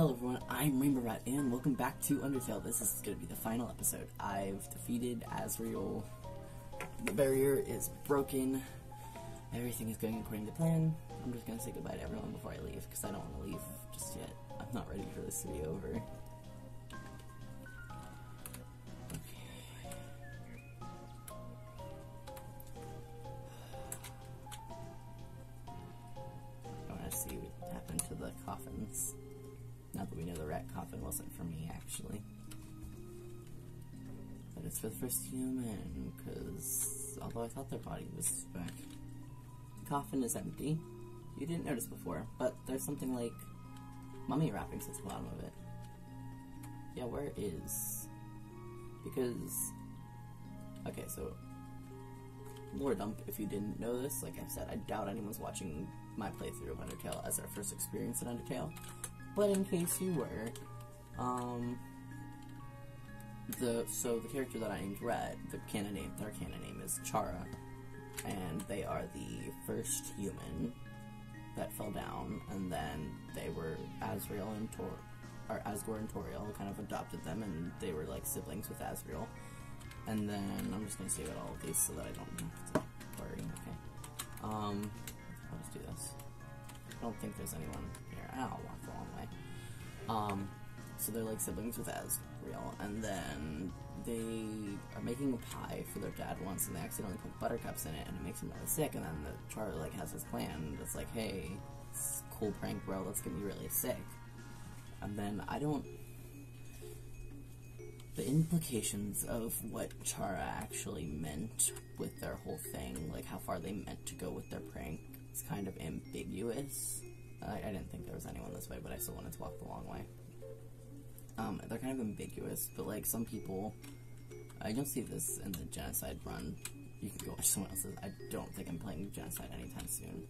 Hello everyone, I'm Rainbow Rat, and welcome back to Undertale. This is going to be the final episode. I've defeated Asriel. The barrier is broken. Everything is going according to plan. I'm just going to say goodbye to everyone before I leave, because I don't want to leave just yet. I'm not ready for this to be over. Their body was back. The coffin is empty. You didn't notice before, but there's something like mummy wrappings at the bottom of it. Yeah, where is? Because. Okay, so. Lore dump, if you didn't know this, like I said, I doubt anyone's watching my playthrough of Undertale as their first experience in Undertale. But in case you were, um, the so the character that I named Red, the canon name, their canon name is Chara, and they are the first human that fell down, and then they were Asriel and Tor, or Asgore and Toriel kind of adopted them, and they were like siblings with Asriel. And then I'm just gonna save all of these so that I don't have to worry. Okay. Um, I'll just do this. I don't think there's anyone here. I'll walk the long way. Um, so they're like siblings with Asriel, and then they are making a pie for their dad once, and they accidentally put buttercups in it, and it makes him really sick. And then the Chara like has this plan. It's like, hey, it's cool prank, bro. Let's get me really sick. And then I don't. The implications of what Chara actually meant with their whole thing, like how far they meant to go with their prank, is kind of ambiguous. I, I didn't think there was anyone this way, but I still wanted to walk the long way. Um, they're kind of ambiguous, but like some people, uh, you'll see this in the genocide run. You can go watch someone else's. I don't think I'm playing genocide anytime soon.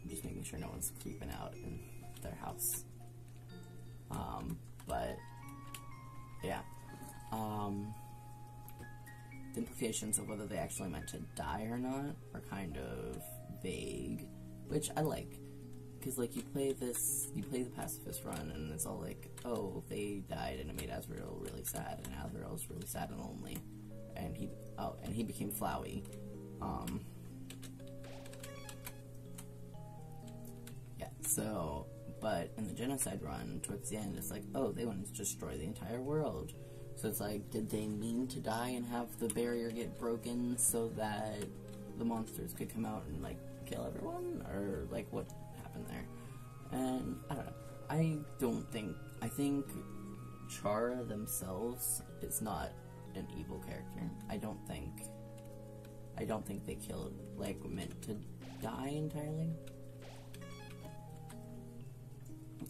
I'm just making sure no one's creeping out in their house. Um, but yeah. Um, the implications of whether they actually meant to die or not are kind of vague, which I like. Because, like, you play this, you play the pacifist run, and it's all like, oh, they died, and it made Asriel really sad, and Asriel was really sad and lonely, and he, oh, and he became Flowey. Um, yeah, so, but in the genocide run, towards the end, it's like, oh, they wanted to destroy the entire world. So it's like, did they mean to die and have the barrier get broken so that the monsters could come out and, like, kill everyone? Or, like, what there? And, I don't know. I don't think, I think Chara themselves is not an evil character. I don't think, I don't think they killed, like, meant to die entirely.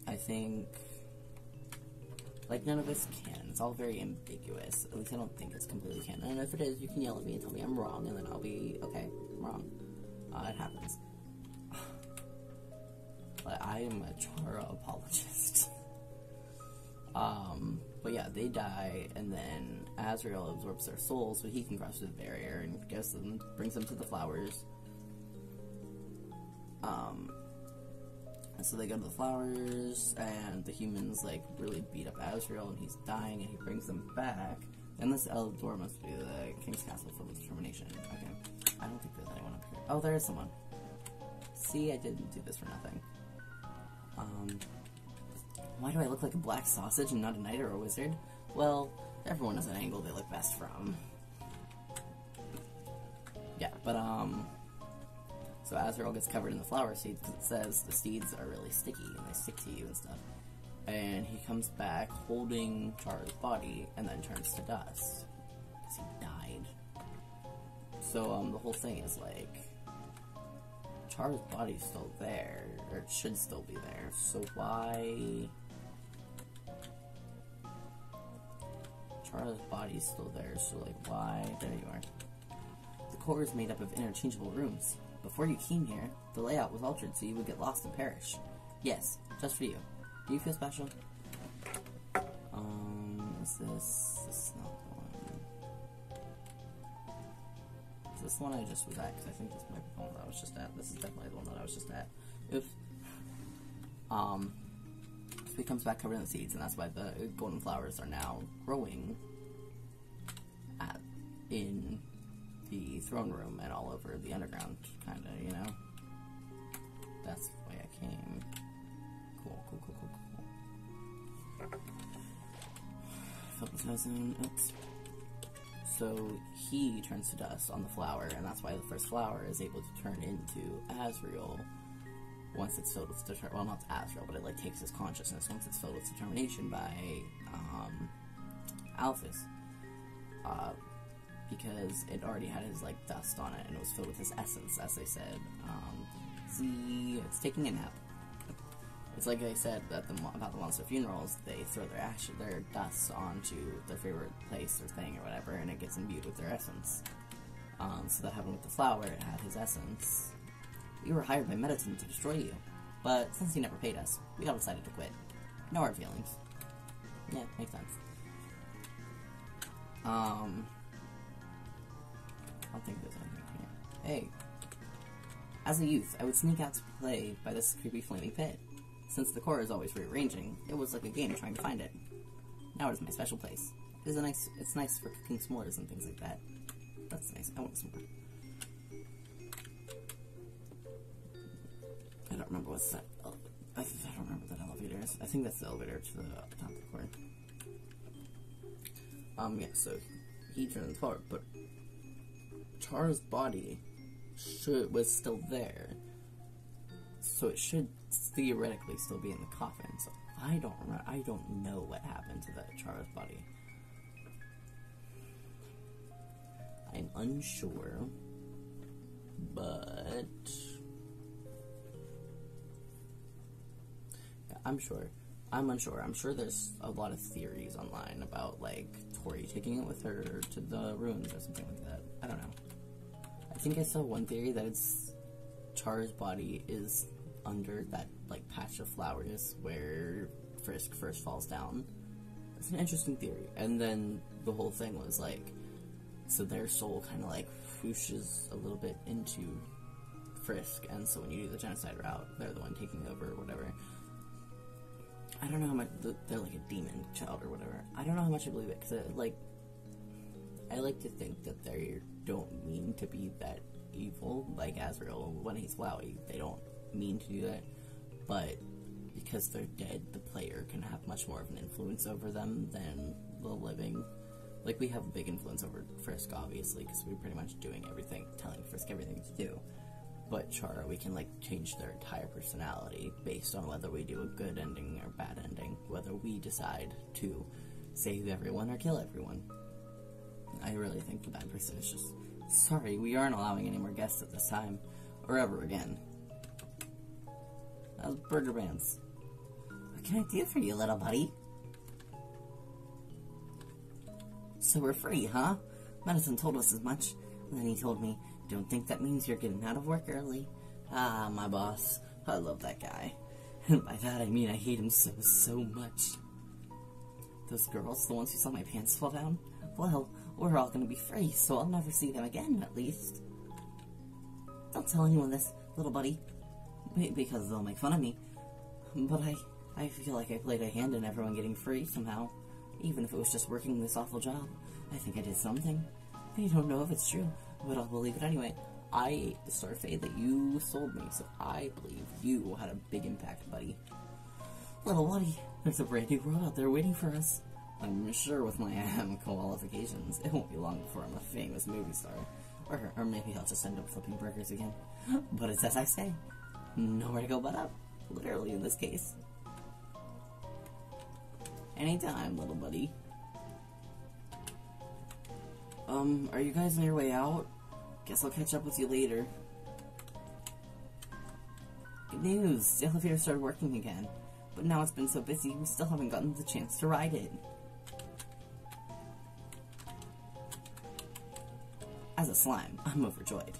I think like none of it's can. It's all very ambiguous. At least I don't think it's completely canon. And if it is, you can yell at me and tell me I'm wrong, and then I'll be okay. I'm wrong. Uh, it happens. I am a Chara apologist. um, but yeah, they die, and then Asriel absorbs their soul so he can cross the barrier and gets them, brings them to the flowers. Um, and so they go to the flowers, and the humans like really beat up Asriel, and he's dying, and he brings them back. And this Eldor must be the King's Castle with determination. Okay, I don't think there's anyone up here. Oh, there is someone. See, I didn't do this for nothing. Um, why do I look like a black sausage and not a knight or a wizard? Well, everyone has an angle they look best from. Yeah, but um, so Asriel gets covered in the flower seeds because it says the seeds are really sticky and they stick to you and stuff. And he comes back holding Chara's body and then turns to dust because he died. So um, the whole thing is like Chara's body's still there, or it should still be there. So why? Chara's body's still there. So like, why? There you are. The core is made up of interchangeable rooms. Before you came here, the layout was altered so you would get lost and perish. Yes, just for you. Do you feel special? Um, is this... this one I just was at? Because I think this might be the one that I was just at. This is definitely the one that I was just at. If Um, he comes back covered in seeds, and that's why the golden flowers are now growing at, in the throne room and all over the underground, kind of, you know? That's the way I came. Cool, cool, cool, cool, cool. The thousand. Oops. So he turns to dust on the flower, and that's why the first flower is able to turn into Asriel once it's filled with deter- well, not Asriel, but it like takes his consciousness once it's filled with determination by um, Alphys, uh, because it already had his like dust on it, and it was filled with his essence, as they said. Um, see, it's taking a nap. It's like they said that the about the monster funerals, they throw their ash, their dust onto their favorite place or thing or whatever, and it gets imbued with their essence. Um, so that happened with the flower; it had his essence. We were hired by Mettaton to destroy you, but since you never paid us, we all decided to quit. No hard feelings. Yeah, makes sense. Um, I don't think there's anything here. Hey, as a youth, I would sneak out to play by this creepy flaming pit. Since the core is always rearranging, it was like a game trying to find it. Now it is my special place. It is a nice. It's nice for cooking s'mores and things like that. That's nice. I want some more. I don't remember what's that. Oh, I, don't remember that elevator is. I think that's the elevator to the top of the core. Um. Yeah. So he turned forward, but Char's body should was still there, so it should theoretically still be in the coffin. So I don't. I don't know what happened to that Char's body. I'm unsure, but yeah, I'm sure. I'm unsure. I'm sure there's a lot of theories online about like Tori taking it with her to the ruins or something like that. I don't know. I think I saw one theory that it's Char's body is under that like patch of flowers where Frisk first falls down. It's an interesting theory. And then the whole thing was like, so their soul kind of like whooshes a little bit into Frisk, and so when you do the genocide route, they're the one taking over or whatever. I don't know how much they're like a demon child or whatever. I don't know how much I believe it because uh, like I like to think that they don't mean to be that evil like Asriel when he's Flowey. They don't mean to do that, but because they're dead, the player can have much more of an influence over them than the living. Like we have a big influence over Frisk, obviously, because we're pretty much doing everything, telling Frisk everything to do. But Chara, we can like change their entire personality based on whether we do a good ending or bad ending, whether we decide to save everyone or kill everyone. I really think the bad person is just sorry, we aren't allowing any more guests at this time, or ever again. How's Burgerpants? What can I do for you, little buddy? So we're free, huh? Mettaton told us as much. And then he told me, don't think that means you're getting out of work early. Ah, my boss. I love that guy. And by that I mean I hate him so, so much. Those girls, the ones who saw my pants fall down? Well, we're all gonna be free, so I'll never see them again, at least. Don't tell anyone this, little buddy. Because they'll make fun of me. But I, I feel like I played a hand in everyone getting free somehow. Even if it was just working this awful job. I think I did something. I don't know if it's true, but I'll believe it anyway. I ate the Starfait that you sold me, so I believe you had a big impact, buddy. Little buddy, there's a brand new world out there waiting for us. I'm sure with my um, qualifications, it won't be long before I'm a famous movie star. Or, or maybe I'll just end up flipping burgers again. But it's as I say, nowhere to go but up. Literally in this case. Anytime, little buddy. Um, are you guys on your way out? Guess I'll catch up with you later. Good news! The elevator started working again. But now it's been so busy, we still haven't gotten the chance to ride it. As a slime, I'm overjoyed.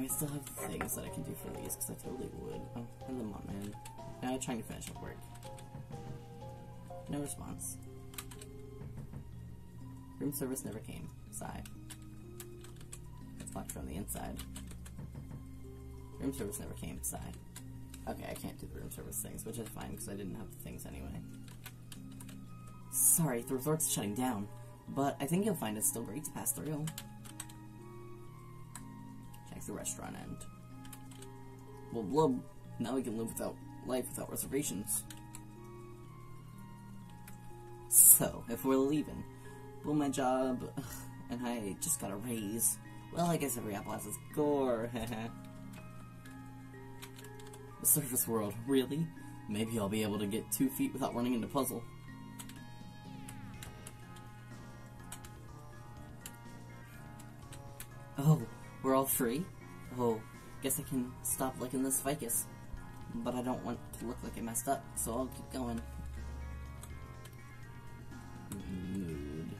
I still have things that I can do for these, because I totally would. Oh, and the mom man. Now I'm trying to finish up work. No response. Room service never came. Sigh. It's locked from the inside. Room service never came Sigh. Okay, I can't do the room service things, which is fine because I didn't have the things anyway. Sorry, the resort's shutting down, but I think you'll find it's still great to pass through. Check the restaurant end. Well, blub. Now we can live without life without reservations. So, if we're leaving, will my job, ugh, and I just got a raise. Well, I guess every apple has its gore. the surface world, really? Maybe I'll be able to get two feet without running into puzzle. Oh, we're all free? Oh, guess I can stop licking this ficus. But I don't want to look like I messed up, so I'll keep going. Mood.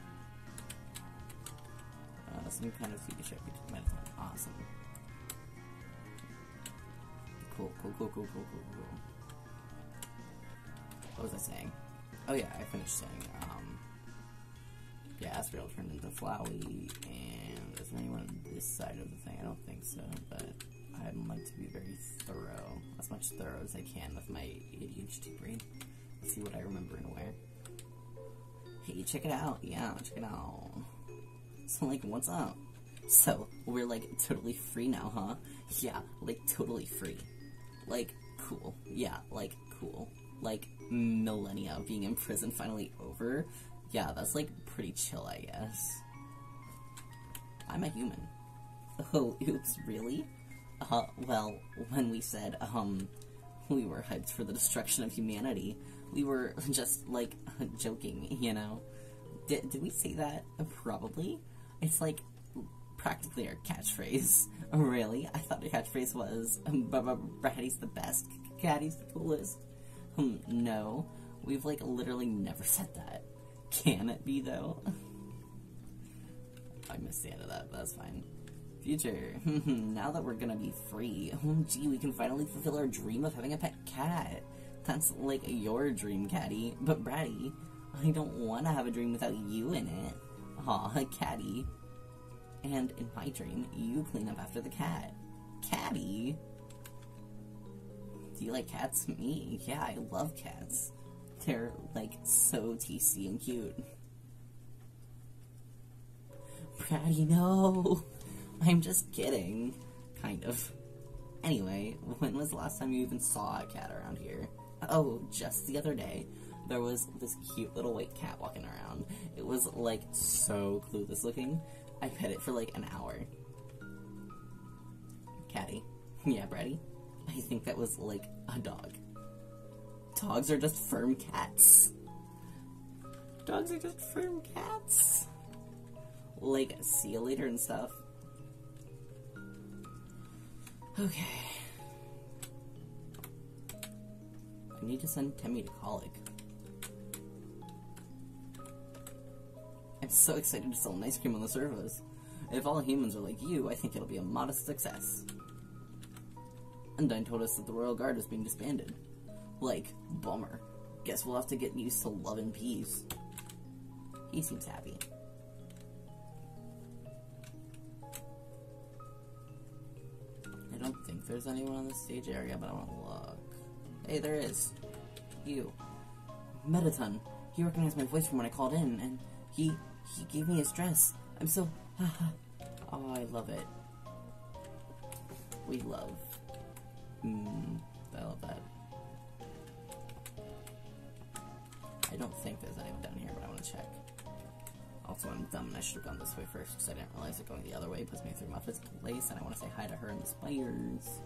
Uh, some kind of show between medicine. Awesome. Cool, cool, cool, cool, cool, cool, cool. What was I saying? Oh yeah, I finished saying, um, yeah, Asriel turned into Flowey, and is there anyone on this side of the thing? I don't think so, but I'd like to be very thorough, as much thorough as I can with my ADHD brain. Let's see what I remember and where. Hey, check it out. Yeah, check it out. So, like, what's up? So, we're, like, totally free now, huh? Yeah, like, totally free. Like, cool. Yeah, like, cool. Like, millennia being in prison finally over. Yeah, that's, like, pretty chill, I guess. I'm a human. Oh, oops, really? Uh, well, when we said, um, we were hyped for the destruction of humanity, we were just, like, joking, you know? Did, did we say that? Probably. It's like practically our catchphrase. Really? I thought our catchphrase was Bratty's the best, Catty's the coolest. Hmm, no. We've like literally never said that. Can it be though? I missed the end of that, but that's fine. Future. now that we're gonna be free, oh gee, we can finally fulfill our dream of having a pet cat. That's like your dream, Catty. But Bratty, I don't want to have a dream without you in it. Aw, Catty. And in my dream, you clean up after the cat. Catty? Do you like cats? Me? Yeah, I love cats. They're, like, so tasty and cute. Bratty, no! I'm just kidding. Kind of. Anyway, when was the last time you even saw a cat around here? Oh, just the other day. There was this cute little white cat walking around. It was, like, so clueless looking. I pet it for, like, an hour. Catty. Yeah, Bratty. I think that was, like, a dog. Dogs are just firm cats. Dogs are just firm cats. Like, see you later and stuff. Okay. I need to send Temmie to college. I'm so excited to sell an ice cream on the surface. If all humans are like you, I think it'll be a modest success. Undyne told us that the Royal Guard is being disbanded. Like, bummer. Guess we'll have to get used to love and peace. He seems happy. I don't think there's anyone on the stage area, but I want to look. Hey, there is. You. Mettaton. He recognized my voice from when I called in, and he he gave me his dress. I'm so... haha. oh, I love it. We love. Mm, I love that. I don't think there's anyone down here, but I want to check. Also, I'm dumb and I should have gone this way first because I didn't realize that going the other way puts me through Muffet's place, and I want to say hi to her and the spiders.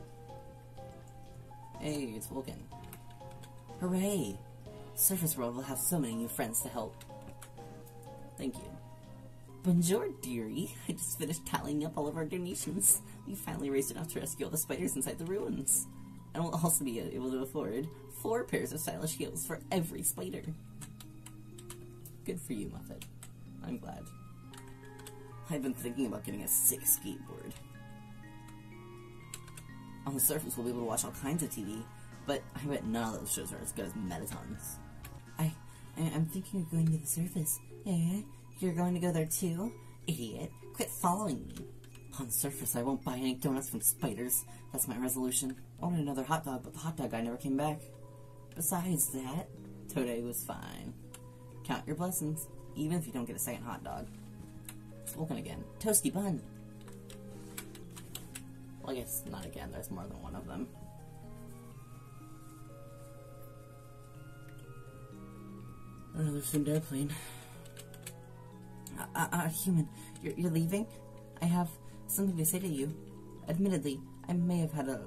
Hey, it's Vulkin. Hooray! Surface World will have so many new friends to help. Thank you. Bonjour, dearie. I just finished tallying up all of our donations. We finally raised enough to rescue all the spiders inside the ruins. And we'll also be able to afford four pairs of stylish heels for every spider. Good for you, Muffet. I'm glad. I've been thinking about getting a sick skateboard. On the surface, we'll be able to watch all kinds of TV, but I bet none of those shows are as good as Mettaton's. I, I I'm thinking of going to the surface. Eh? You're going to go there too? Idiot. Quit following me. On the surface, I won't buy any donuts from spiders. That's my resolution. I wanted another hot dog, but the hot dog guy never came back. Besides that, today was fine. Count your blessings, even if you don't get a second hot dog. Spoken again. Toasty bun. Well, I guess not again. There's more than one of them. Another sim airplane. Uh, uh, uh, human, you're, you're leaving? I have something to say to you. Admittedly, I may have had a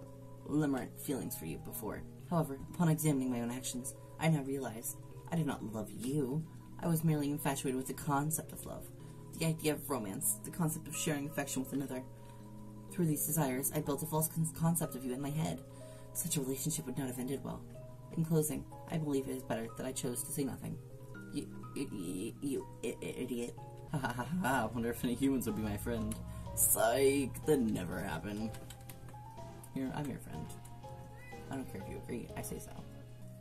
limerent feelings for you before. However, upon examining my own actions, I now realize I did not love you. I was merely infatuated with the concept of love, the idea of romance, the concept of sharing affection with another. Through these desires, I built a false con- concept of you in my head. Such a relationship would not have ended well. In closing, I believe it is better that I chose to say nothing. You, you, you, you idiot. Ha ha ha ha, I wonder if any humans would be my friend. Psych, that never happened. Here, I'm your friend. I don't care if you agree, I say so.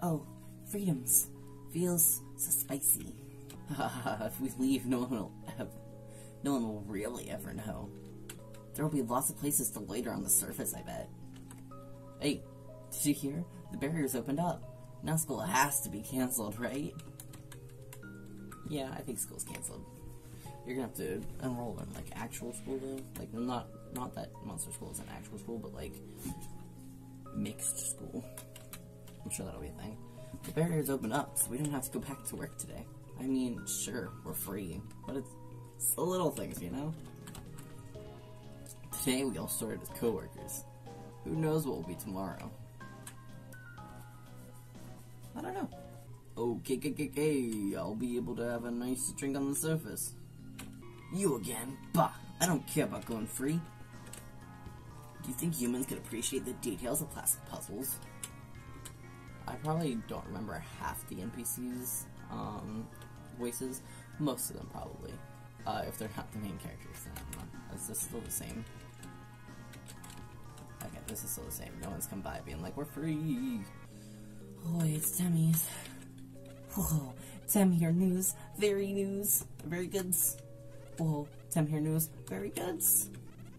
Oh, freedoms. Feels so spicy. if we leave, no one will have, no one will really ever know. There will be lots of places to loiter on the surface, I bet. Hey, did you hear? The barrier's opened up. Now school has to be canceled, right? Yeah, I think school's canceled. You're gonna have to enroll in like actual school though. Like not not that monster school is an actual school, but like mixed school. I'm sure that'll be a thing. The barrier's open up, so we don't have to go back to work today. I mean, sure, we're free, but it's, it's the little things, you know? Today we all started as coworkers. Who knows what will be tomorrow? I don't know. Okay, okay, okay. I'll be able to have a nice drink on the surface. You again? Bah! I don't care about going free. Do you think humans could appreciate the details of plastic puzzles? I probably don't remember half the NPCs' um, voices. Most of them probably. Uh, if they're not the main characters, then I don't know. Is this still the same? Okay, this is still the same. No one's come by being like, we're free. Oh, it's Tammy's. Oh, Tem here news. Very news. Very goods. Oh, Tem here news. Very goods.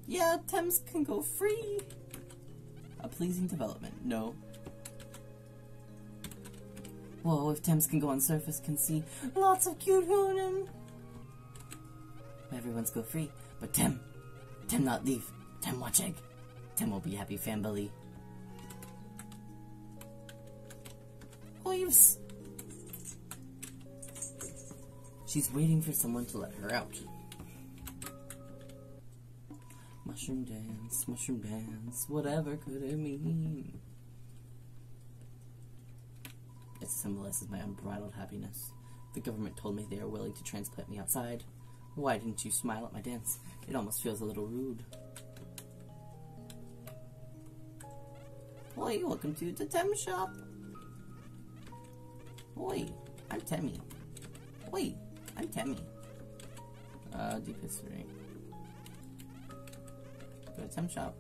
Yeah, Tems can go free. A pleasing development. No. Whoa, if Tems can go on surface, can see lots of cute hoonin. Everyone's go free, but Tem, Tem not leave. Tem watch egg. Tem will be happy family. Oh, Leaves. She's waiting for someone to let her out. Mushroom dance, mushroom dance, whatever could it mean? Symbolizes my unbridled happiness. The government told me they are willing to transplant me outside. Why didn't you smile at my dance? It almost feels a little rude. Oi, welcome to the Tem shop. Oi, I'm Temmie. Oi, I'm Temmie. Uh, deep history. Go to Tem shop.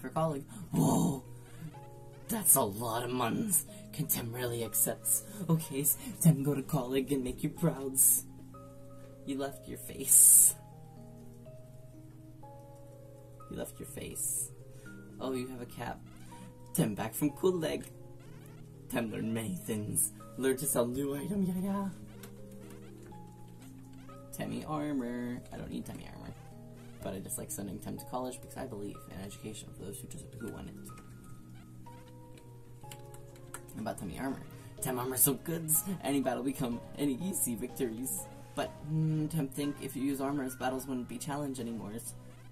For colleague. Whoa! That's a lot of muns. Can Tem really accepts? Okay, Tem go to colleague and make you prouds. You left your face. You left your face. Oh, you have a cap. Tem back from Cool Leg. Tem learned many things. Learned to sell new item, yeah, yeah. Temmie armor. I don't need Temmie armor. But I just like sending Tem to college because I believe in education for those who just who want it. About Temmie armor. Tem armor so good, any battle become any easy victories. But hmm, Tem think if you use armor, battles wouldn't be challenge anymore.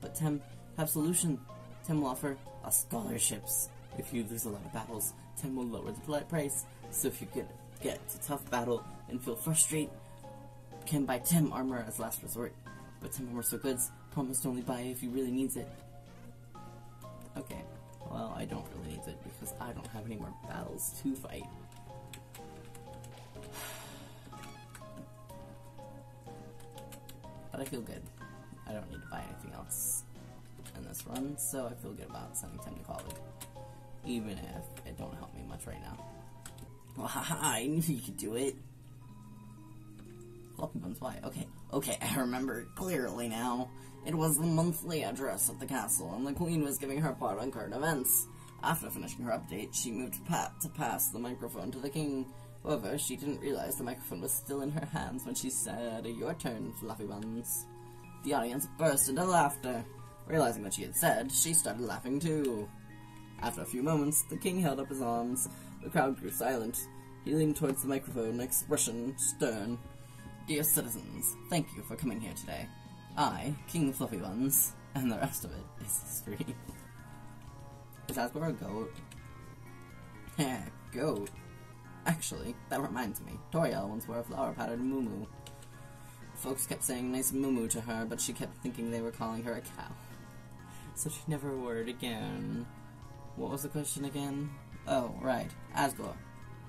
But Tem have solution. Tem will offer us scholarships. If you lose a lot of battles, Tem will lower the price. So if you get get to tough battle and feel frustrated, can buy Tem armor as last resort. But Tem armor so goods, promise to only buy if he really needs it. Okay, well I don't really need it because I don't have any more battles to fight. But I feel good. I don't need to buy anything else in this run, so I feel good about sending Tem to college. Even if it don't help me much right now. Well, haha, I knew you could do it. Floppy Buns, why? Okay, okay, I remember clearly now. It was the monthly address at the castle, and the Queen was giving her part on current events. After finishing her update, she moved Pat to pass the microphone to the King. However, she didn't realize the microphone was still in her hands when she said, Your turn, Fluffy Buns. The audience burst into laughter. Realizing what she had said, she started laughing too. After a few moments, the king held up his arms. The crowd grew silent. He leaned towards the microphone, expression stern. Dear citizens, thank you for coming here today. I, King Fluffy Buns, and the rest of it is history. is Asgore a goat? Yeah, goat. Actually, that reminds me. Toriel once wore a flower-patterned muumuu. Folks kept saying nice muumuu to her, but she kept thinking they were calling her a cow. So she never wore it again. What was the question again? Oh, right. Asgore.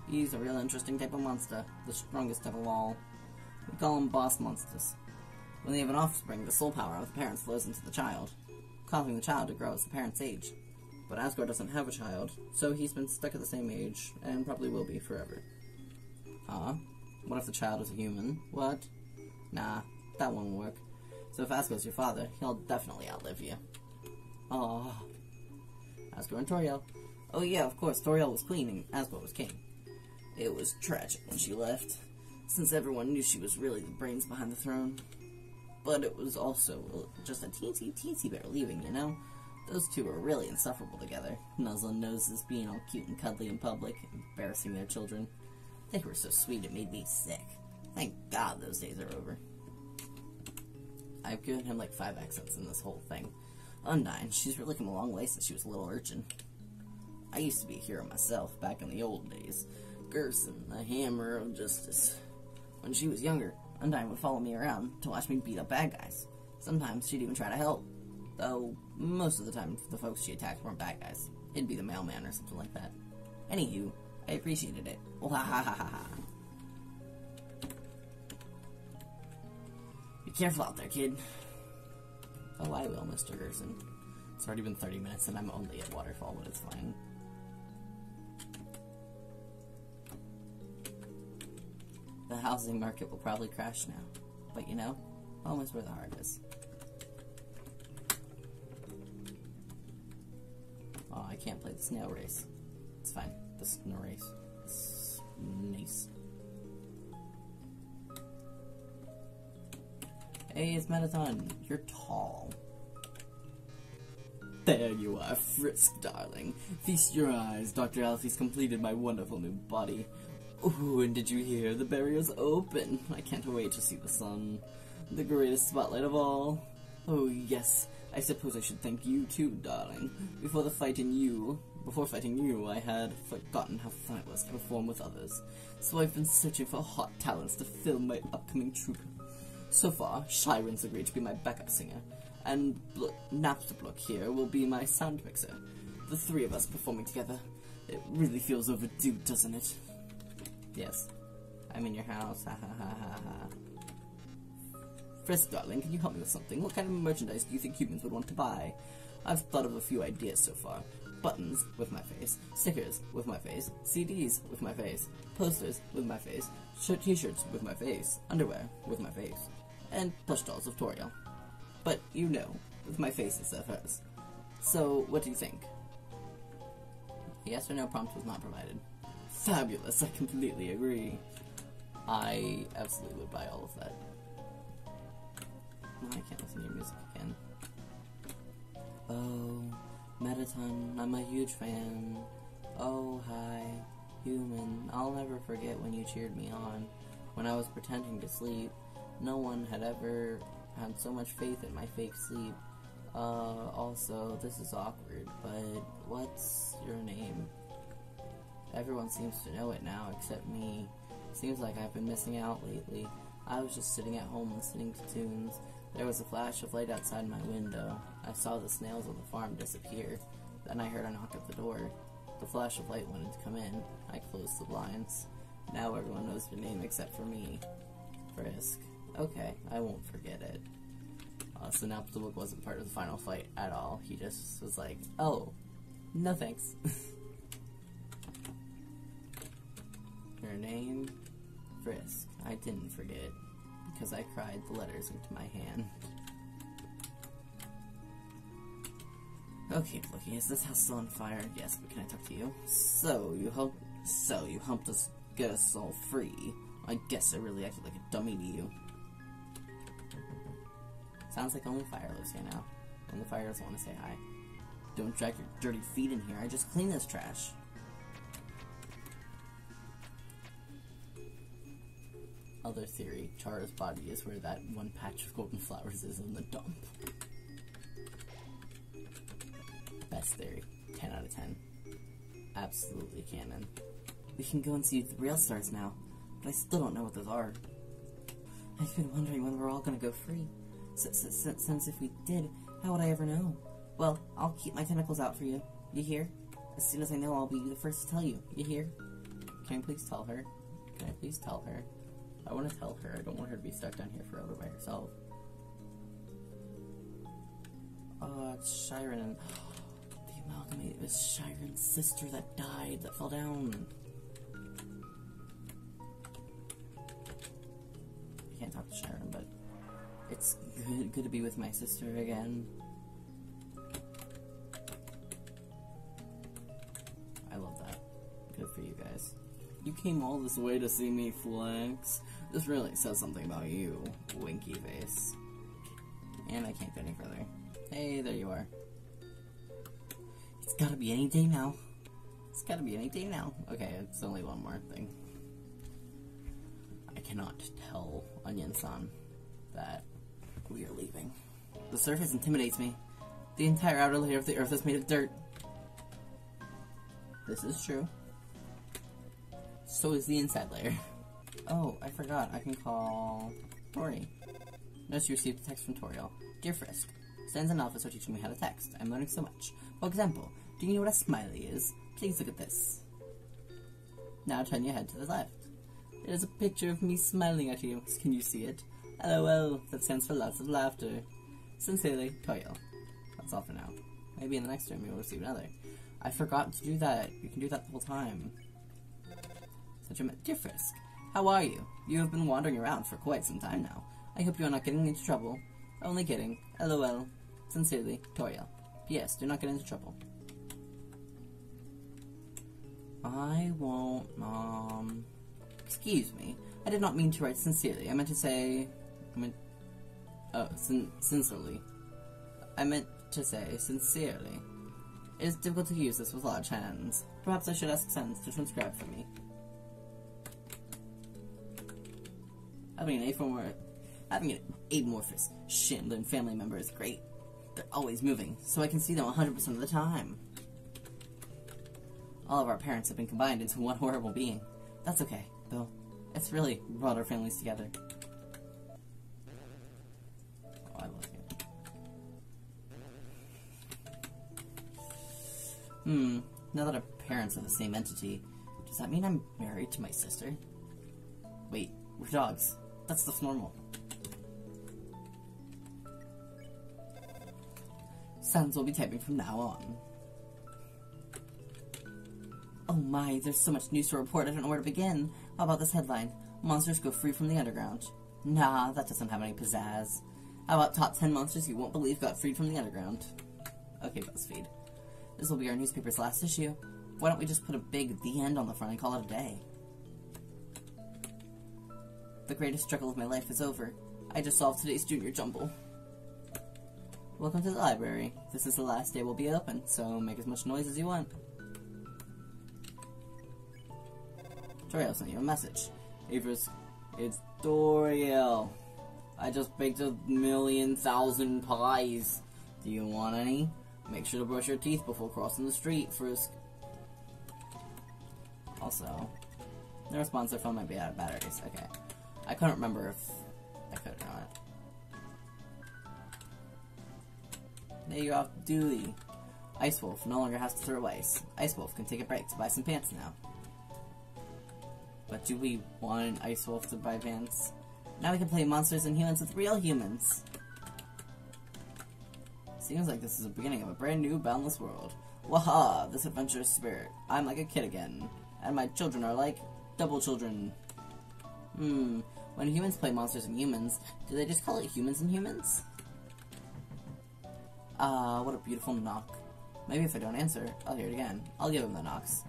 He's a real interesting type of monster, the strongest of all. We call them boss monsters. When they have an offspring, the soul power of the parents flows into the child, causing the child to grow as the parent's age. But Asgore doesn't have a child, so he's been stuck at the same age, and probably will be forever. Huh? What if the child is a human? What? Nah, that won't work. So if Asgore's your father, he'll definitely outlive you. Oh. Asgore and Toriel. Oh yeah, of course, Toriel was queen and Asgore was king. It was tragic when she left, since everyone knew she was really the brains behind the throne. But it was also just a teensy, teensy bit leaving, you know? Those two were really insufferable together, nuzzling noses, being all cute and cuddly in public, embarrassing their children. They were so sweet it made me sick. Thank God those days are over. I've given him like five accents in this whole thing. Undyne, she's really come a long way since she was a little urchin. I used to be a hero myself back in the old days. Gerson, the hammer of justice. When she was younger, Undyne would follow me around to watch me beat up bad guys. Sometimes she'd even try to help. Though, most of the time, the folks she attacked weren't bad guys. It'd be the mailman or something like that. Anywho, I appreciated it. Be careful out there, kid. Oh, I will, Mr. Gerson. It's already been 30 minutes and I'm only at Waterfall, but it's fine. The housing market will probably crash now. But you know, home is where the heart is. Oh, I can't play the snail race. It's fine. The snail race. It's nice. Hey, it's Mettaton. You're tall. There you are, Frisk, darling. Feast your eyes. Dr. Alfie's completed my wonderful new body. Ooh, and did you hear? The barrier's open. I can't wait to see the sun. The greatest spotlight of all. Oh, yes. I suppose I should thank you too, darling. Before the fight in you, before fighting you, I had forgotten how fun it was to perform with others. So I've been searching for hot talents to fill my upcoming troupe. So far, Shyren's agreed to be my backup singer, and Bl Napstablook here will be my sound mixer. The three of us performing together. It really feels overdue, doesn't it? Yes. I'm in your house. Ha ha ha ha ha. Frisk, darling, can you help me with something? What kind of merchandise do you think humans would want to buy? I've thought of a few ideas so far. Buttons with my face, stickers with my face, CDs with my face, posters with my face, shirt t-shirts with my face, underwear with my face, and plush dolls of Toriel. But you know, with my face instead of hers. So, what do you think? yes or no prompt was not provided fabulous. I completely agree. I absolutely would buy all of that. I can't listen to your music again. Oh, Mettaton, I'm a huge fan. Oh, hi, human. I'll never forget when you cheered me on. When I was pretending to sleep, no one had ever had so much faith in my fake sleep. Uh, also, this is awkward, but what's your name? Everyone seems to know it now, except me. Seems like I've been missing out lately. I was just sitting at home listening to tunes. There was a flash of light outside my window. I saw the snails on the farm disappear. Then I heard a knock at the door. The flash of light wanted to come in. I closed the blinds. Now everyone knows your name except for me. Frisk. Okay, I won't forget it. Uh, so now the book wasn't part of the final fight at all. He just was like, oh, no thanks. name? Frisk. I didn't forget. because I cried the letters into my hand. Okay, Blookie, is this house still on fire? Yes, but can I talk to you? So, you help so you helped us get us all free. I guess I really acted like a dummy to you. Sounds like only fire lives here now. And the fire doesn't want to say hi. Don't drag your dirty feet in here, I just clean this trash. Other theory, Chara's body is where that one patch of golden flowers is in the dump. Best theory. 10 out of 10. Absolutely canon. We can go and see the real stars now, but I still don't know what those are. I've been wondering when we're all gonna go free. S -s since if we did, how would I ever know? Well, I'll keep my tentacles out for you. You hear? As soon as I know, I'll be the first to tell you. You hear? Can I please tell her? Can I please tell her? I want to tell her. I don't want her to be stuck down here forever by herself. Oh, it's Shyren and... The amalgamate was Shyren's sister that died, that fell down. I can't talk to Shyren, but it's good, good to be with my sister again. I love that. Good for you guys. You came all this way to see me flex. This really says something about you, winky face. And I can't go any further. Hey, there you are. It's gotta be any day now. It's gotta be any day now. Okay, it's only one more thing. I cannot tell Onion-san that we are leaving. The surface intimidates me. The entire outer layer of the earth is made of dirt. This is true. So is the inside layer. Oh, I forgot. I can call Tori. Notice you received a text from Toriel. Oh, dear Frisk, Sans and Alphys are teaching me how to text. I'm learning so much. For example, do you know what a smiley is? Please look at this. Now turn your head to the left. Is a picture of me smiling at you. Can you see it? LOL. That stands for lots of laughter. Sincerely, Toriel. That's all for now. Maybe in the next room you'll receive another. I forgot to do that. You can do that the whole time. Such a dear Frisk. How are you? You have been wandering around for quite some time now. I hope you are not getting into trouble. Only kidding. LOL. Sincerely, Toriel. P.S. Do not get into trouble. I won't, Mom. Excuse me. I did not mean to write sincerely. I meant to say... I meant... Oh, sin sincerely. I meant to say sincerely. It is difficult to use this with large hands. Perhaps I should ask Sans to transcribe for me. Having an amorphous, having an amorphous family member is great. They're always moving, so I can see them 100% of the time. All of our parents have been combined into one horrible being. That's okay, though. It's really brought our families together. Oh, I love you. Hmm, now that our parents are the same entity, does that mean I'm married to my sister? Wait, we're dogs. That's just normal. Sans will be typing from now on. Oh my, there's so much news to report, I don't know where to begin. How about this headline? Monsters go free from the underground. Nah, that doesn't have any pizzazz. How about top 10 monsters you won't believe got freed from the underground? Okay, BuzzFeed. This will be our newspaper's last issue. Why don't we just put a big The End on the front and call it a day? The greatest struggle of my life is over. I just solved today's junior jumble. Welcome to the library. This is the last day we'll be open, so make as much noise as you want. Toriel sent you a message. Avers, it's Toriel. I just baked a million thousand pies. Do you want any? Make sure to brush your teeth before crossing the street, Frisk. Also, the response phone might be out of batteries. Okay. I couldn't remember if I could or not. Now you're off duty. Ice Wolf no longer has to throw ice. Ice Wolf can take a break to buy some pants now. But do we want an Ice Wolf to buy pants? Now we can play monsters and humans with real humans. Seems like this is the beginning of a brand new boundless world. Waha! This adventurous spirit. I'm like a kid again. And my children are like double children. Hmm, When humans play Monsters and Humans, do they just call it Humans and Humans? Uh, what a beautiful knock. Maybe if I don't answer, I'll hear it again. I'll give him the knocks.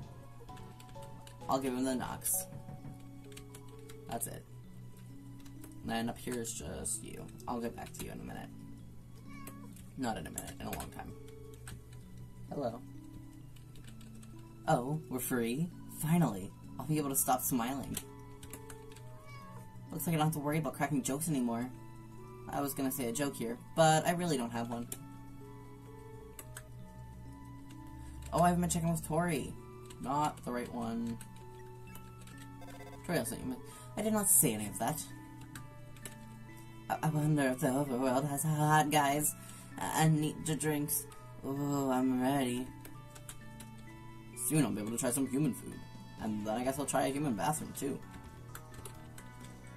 I'll give him the knocks. That's it. And then up here is just you. I'll get back to you in a minute. Not in a minute, in a long time. Hello. Oh, we're free? Finally. I'll be able to stop smiling. Looks like I don't have to worry about cracking jokes anymore. I was gonna say a joke here, but I really don't have one. Oh, I haven't been checking with Tori. Not the right one. Tori also I did not say any of that. I, I wonder if the overworld has hot guys and neat drinks. Oh, I'm ready. Soon I'll be able to try some human food. And then I guess I'll try a human bathroom too.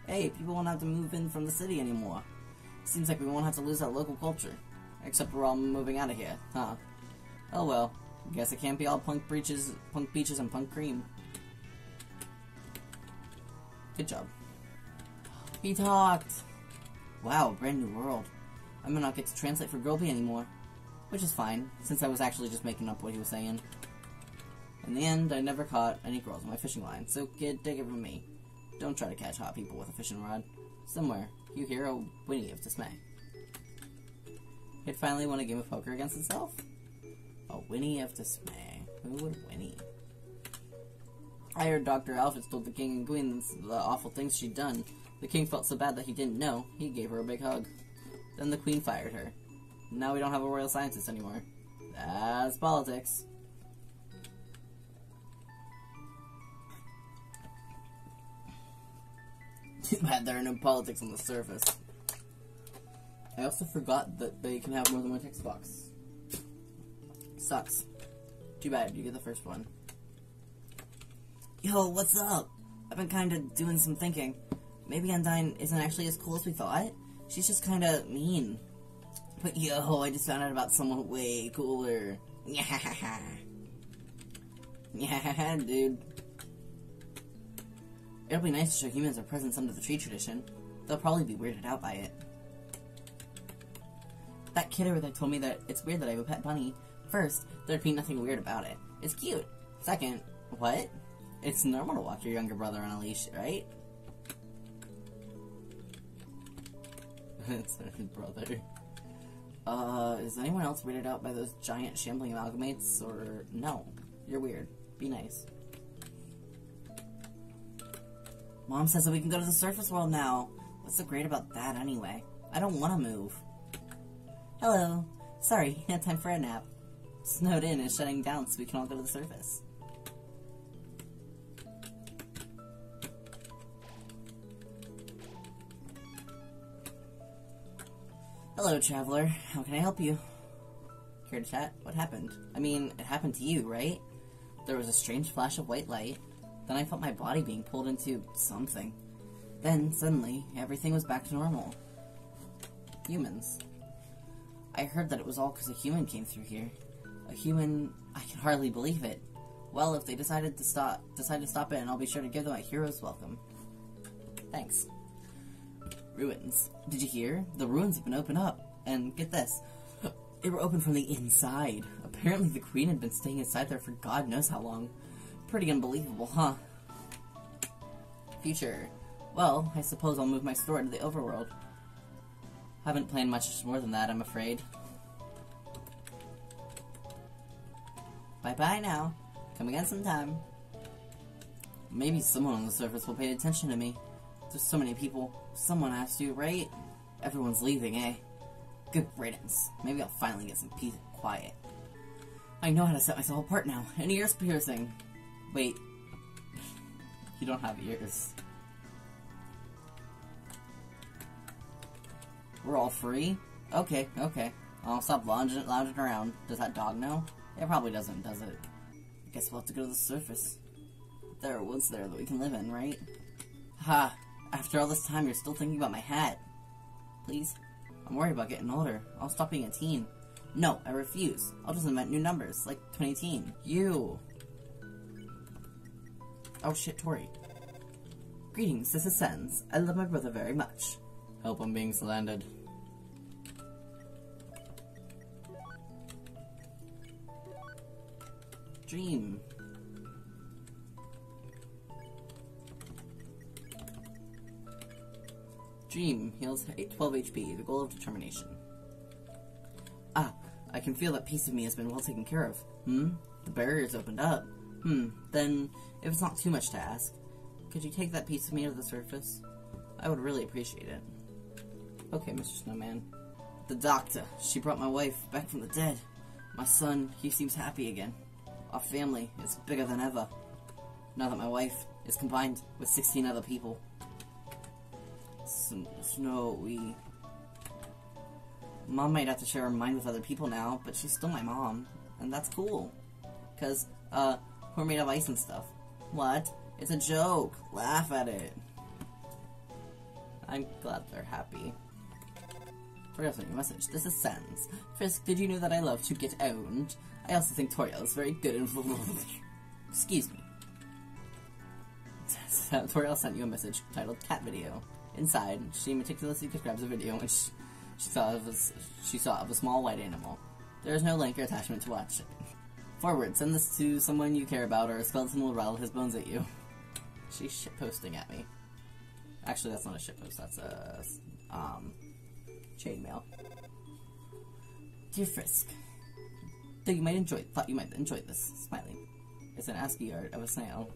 Hey, people won't have to move in from the city anymore. Seems like we won't have to lose our local culture. Except we're all moving out of here, huh? Oh well. Guess it can't be all punk breaches, punk beaches, and punk cream. Good job. He talked! Wow, brand new world. I may not get to translate for Gilby anymore. Which is fine, since I was actually just making up what he was saying. In the end, I never caught any girls on my fishing line, so kid, take it from me. Don't try to catch hot people with a fishing rod. Somewhere, you hear a whinny of dismay. It finally won a game of poker against itself? A whinny of dismay. Who would whinny? I heard Dr. Alphys told the king and queen the awful things she'd done. The king felt so bad that he didn't know. He gave her a big hug. Then the queen fired her. Now we don't have a royal scientist anymore. That's politics. Too bad there are no politics on the surface. I also forgot that they can have more than one text box. Sucks. Too bad, you get the first one. Yo, what's up? I've been kinda doing some thinking. Maybe Undyne isn't actually as cool as we thought. She's just kinda mean. But yo, I just found out about someone way cooler. Yeah, yeah, dude. It'll be nice to show humans our presence under the tree tradition. They'll probably be weirded out by it. That kid over there told me that it's weird that I have a pet bunny. First, there'd be nothing weird about it. It's cute. Second, what? It's normal to walk your younger brother on a leash, right? it's our brother. Uh, is anyone else weirded out by those giant shambling amalgamates? Or, no. You're weird. Be nice. Mom says that we can go to the surface world now. What's so great about that anyway? I don't want to move. Hello. Sorry, had time for a nap. Snowdin is shutting down so we can all go to the surface. Hello, traveler. How can I help you? Care to chat? What happened? I mean, it happened to you, right? There was a strange flash of white light. Then I felt my body being pulled into something. Then, suddenly, everything was back to normal. Humans. I heard that it was all because a human came through here. A human... I can hardly believe it. Well, if they decided to stop, decide to stop in, I'll be sure to give them a hero's welcome. Thanks. Ruins. Did you hear? The ruins have been opened up. And get this. They were opened from the inside. Apparently the queen had been staying inside there for God knows how long. Pretty unbelievable, huh? Future. Well, I suppose I'll move my store to the overworld. Haven't planned much more than that, I'm afraid. Bye-bye now. Come again sometime. Maybe someone on the surface will pay attention to me. There's so many people. Someone has to, right? Everyone's leaving, eh? Good riddance. Maybe I'll finally get some peace and quiet. I know how to set myself apart now. An ears piercing. Wait. you don't have ears. We're all free? Okay, okay. I'll stop lounging, lounging around. Does that dog know? It probably doesn't, does it? I guess we'll have to go to the surface. There are woods there that we can live in, right? Ha! After all this time, you're still thinking about my hat. Please? I'm worried about getting older. I'll stop being a teen. No, I refuse. I'll just invent new numbers, like 2018. You! Oh shit, Tori. Greetings, this is Sans. I love my brother very much. Hope I'm being slandered. Dream. Dream heals 12 HP, the goal of determination. Ah, I can feel that piece of me has been well taken care of. Hmm? The barrier's opened up. Hmm, then, if it's not too much to ask, could you take that piece of me to the surface? I would really appreciate it. Okay, Mr. Snowman. The doctor, she brought my wife back from the dead. My son, he seems happy again. Our family is bigger than ever. Now that my wife is combined with 16 other people. Snow, we... Mom might have to share her mind with other people now, but she's still my mom. And that's cool. Because, uh, we're made of ice and stuff. What? It's a joke. Laugh at it. I'm glad they're happy. Forgot your message. This is Sans. Frisk, did you know that I love to get owned? I also think Toriel is very good in... Excuse me. Toriel sent you a message titled Cat Video. Inside, she meticulously describes a video which she saw of a, she saw of a small white animal. There is no link or attachment to watch it. Forward, send this to someone you care about or a skeleton will rattle his bones at you. She's shitposting at me. Actually, that's not a shitpost, that's a, um, chainmail. Dear Frisk, though you might enjoy, thought you might enjoy this, smiling. It's an ASCII art of a snail.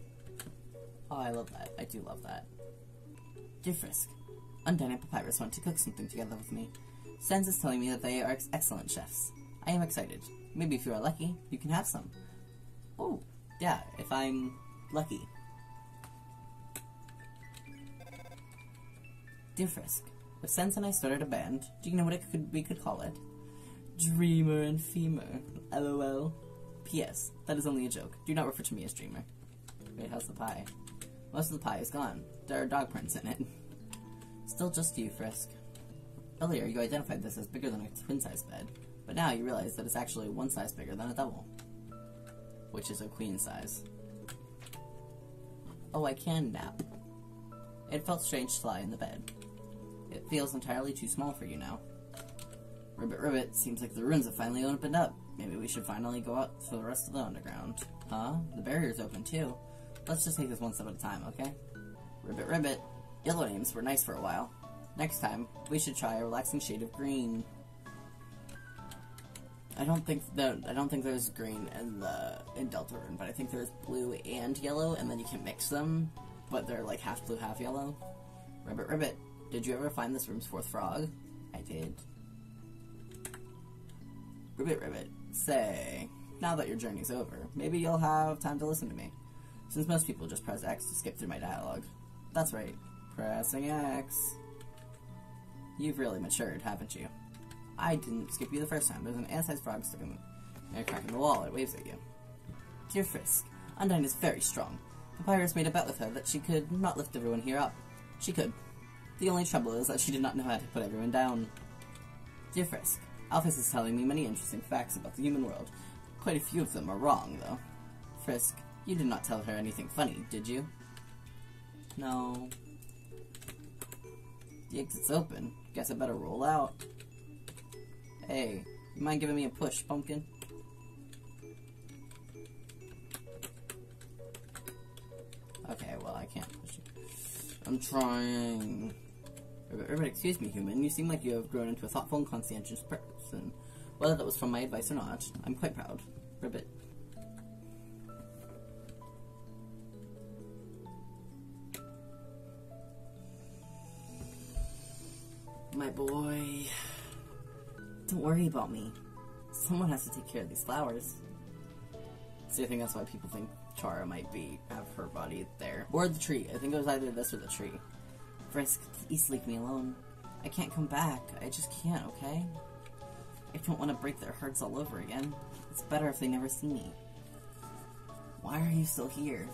Oh, I love that. I do love that. Dear Frisk, Undyne and Papyrus want to cook something together with me. Sans is telling me that they are ex excellent chefs. I am excited. Maybe if you are lucky, you can have some. Oh, yeah, if I'm lucky. Dear Frisk, if Sans and I started a band, do you know what it could we could call it? Dreemurr and Femur. LOL. P.S. That is only a joke. Do not refer to me as Dreemurr. Wait, how's the pie? Most of the pie is gone. There are dog prints in it. Still just you, Frisk. Earlier, you identified this as bigger than a twin-size bed, but now you realize that it's actually one size bigger than a double. Which is a queen size. Oh, I can nap. It felt strange to lie in the bed. It feels entirely too small for you now. Ribbit Ribbit, seems like the ruins have finally opened up. Maybe we should finally go out for the rest of the underground. Huh? The barrier's open too. Let's just take this one step at a time, okay? Ribbit Ribbit, yellow names were nice for a while. Next time, we should try a relaxing shade of green. I don't think that I don't think there's green in the in Deltarune, but I think there's blue and yellow, and then you can mix them, but they're like half blue, half yellow. Ribbit Ribbit, did you ever find this room's fourth frog? I did. Ribbit Ribbit, say, now that your journey's over, maybe you'll have time to listen to me. Since most people just press X to skip through my dialogue. That's right, pressing X. You've really matured, haven't you? I didn't skip you the first time. There's an ant-sized frog stuck in a crack in the wall. It waves at you. Dear Frisk, Undyne is very strong. The Papyrus made a bet with her that she could not lift everyone here up. She could. The only trouble is that she did not know how to put everyone down. Dear Frisk, Alphys is telling me many interesting facts about the human world. Quite a few of them are wrong, though. Frisk, you did not tell her anything funny, did you? No. The exit's open. Guess I better roll out. Hey, you mind giving me a push, pumpkin? Okay, well, I can't push you. I'm trying. Everybody, excuse me, human. You seem like you have grown into a thoughtful and conscientious person. Whether that was from my advice or not, I'm quite proud. Ribbit. My boy. Don't worry about me. Someone has to take care of these flowers. See, I think that's why people think Chara might be have her body there. Or the tree. I think it was either this or the tree. Frisk, please leave me alone. I can't come back. I just can't, okay? I don't want to break their hearts all over again. It's better if they never see me. Why are you still here?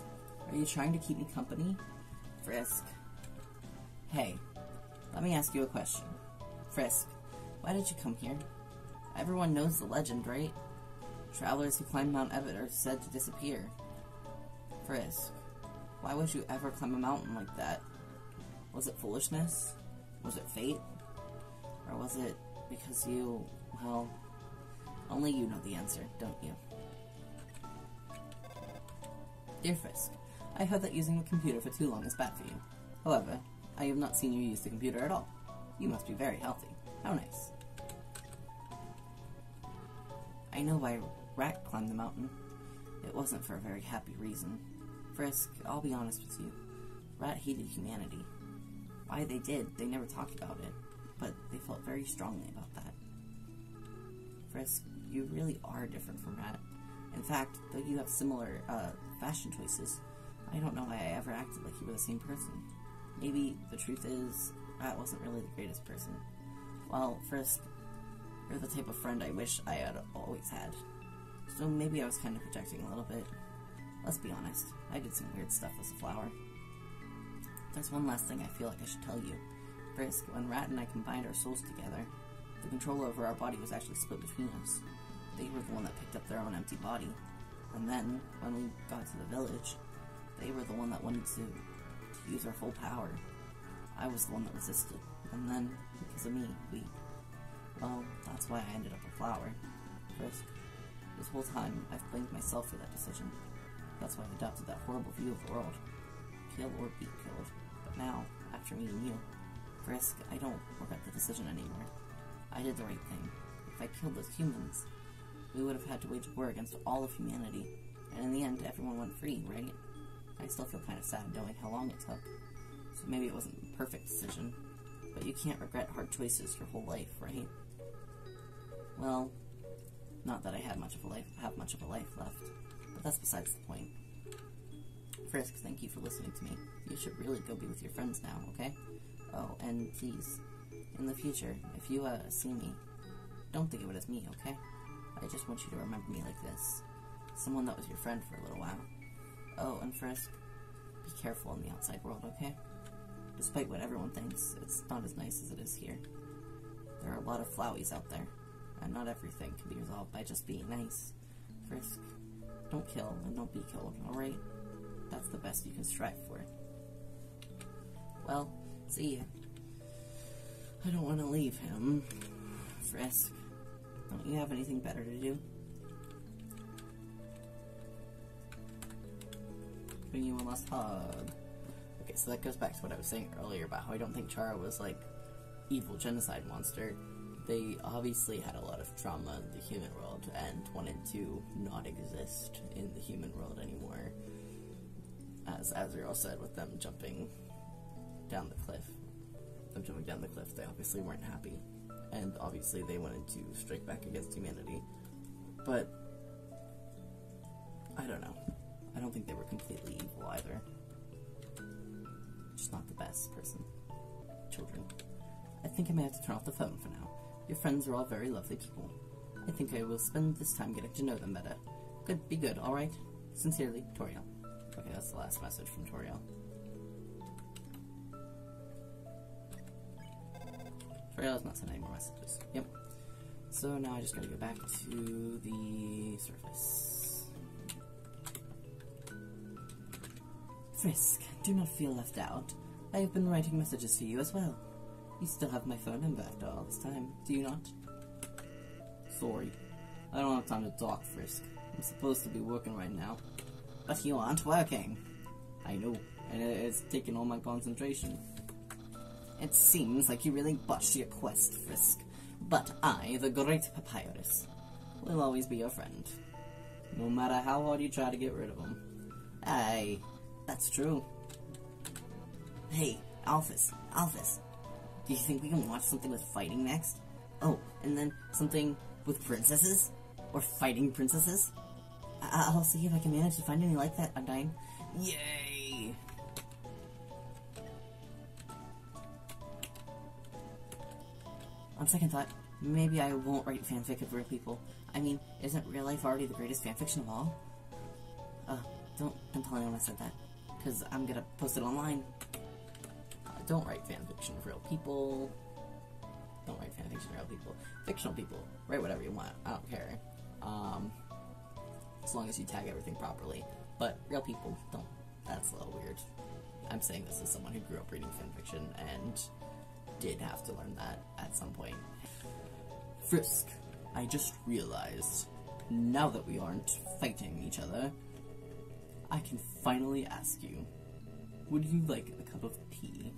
Are you trying to keep me company? Frisk. Hey, let me ask you a question. Frisk, why did you come here? Everyone knows the legend, right? Travelers who climb Mount Ebott are said to disappear. Frisk, why would you ever climb a mountain like that? Was it foolishness? Was it fate? Or was it because you, well, only you know the answer, don't you? Dear Frisk, I heard that using the computer for too long is bad for you. However, I have not seen you use the computer at all. You must be very healthy. How nice. I know why Rat climbed the mountain. It wasn't for a very happy reason. Frisk, I'll be honest with you. Rat hated humanity. Why they did, they never talked about it, but they felt very strongly about that. Frisk, you really are different from Rat. In fact, though you have similar uh, fashion choices, I don't know why I ever acted like you were the same person. Maybe the truth is, Rat wasn't really the greatest person. Well, Frisk, you're the type of friend I wish I had always had. So maybe I was kind of projecting a little bit. Let's be honest, I did some weird stuff as a flower. There's one last thing I feel like I should tell you. Frisk, when Rat and I combined our souls together, the control over our body was actually split between us. They were the one that picked up their own empty body. And then, when we got to the village, they were the one that wanted to, to use our full power. I was the one that resisted. And then, because of me, we... Well, that's why I ended up a flower. Frisk, this whole time, I've blamed myself for that decision. That's why I've adopted that horrible view of the world. Kill or be killed. But now, after meeting you, Frisk, I don't regret the decision anymore. I did the right thing. If I killed those humans, we would have had to wage war against all of humanity. And in the end, everyone went free, right? I still feel kind of sad knowing how long it took. So maybe it wasn't the perfect decision. But you can't regret hard choices your whole life, right? Well, not that I had much of a life have much of a life left. But that's besides the point. Frisk, thank you for listening to me. You should really go be with your friends now, okay? Oh, and please, in the future, if you uh, see me, don't think of it as me, okay? I just want you to remember me like this. Someone that was your friend for a little while. Oh, and Frisk, be careful in the outside world, okay? Despite what everyone thinks, it's not as nice as it is here. There are a lot of flowies out there, and not everything can be resolved by just being nice. Frisk, don't kill and don't be killed, alright? That's the best you can strive for. Well, see ya. I don't want to leave him. Frisk, don't you have anything better to do? Bring you one last hug. Okay, so that goes back to what I was saying earlier about how I don't think Chara was like evil genocide monster. They obviously had a lot of trauma in the human world and wanted to not exist in the human world anymore. As Asriel said with them jumping down the cliff. Them jumping down the cliff, they obviously weren't happy. And obviously they wanted to strike back against humanity. But I don't know. I don't think they were completely evil either. Just not the best person. Children. I think I may have to turn off the phone for now. Your friends are all very lovely people. I think I will spend this time getting to know them better. Good, be good, alright? Sincerely, Toriel. Okay, that's the last message from Toriel. Toriel has not sent any more messages. Yep. So now I just gotta go back to the surface. Frisk, do not feel left out. I have been writing messages to you as well. You still have my phone number after all this time, do you not? Sorry. I don't have time to talk, Frisk. I'm supposed to be working right now. But you aren't working. I know, and it's taking all my concentration. It seems like you really botched your quest, Frisk. But I, the great Papyrus, will always be your friend. No matter how hard you try to get rid of him. Aye, that's true. Hey, Alphys, Alphys, do you think we can watch something with fighting next? Oh, and then something with princesses? Or fighting princesses? I I'll see if I can manage to find any like that, Undyne. Yay! On second thought, maybe I won't write fanfic of real people. I mean, isn't real life already the greatest fanfiction of all? Uh, don't, don't tell anyone I said that, because I'm gonna post it online. Don't write fanfiction of real people. Don't write fanfiction of real people. Fictional people, write whatever you want. I don't care. Um, as long as you tag everything properly. But real people, don't. That's a little weird. I'm saying this as someone who grew up reading fanfiction and did have to learn that at some point. Frisk, I just realized, now that we aren't fighting each other, I can finally ask you, would you like a cup of tea?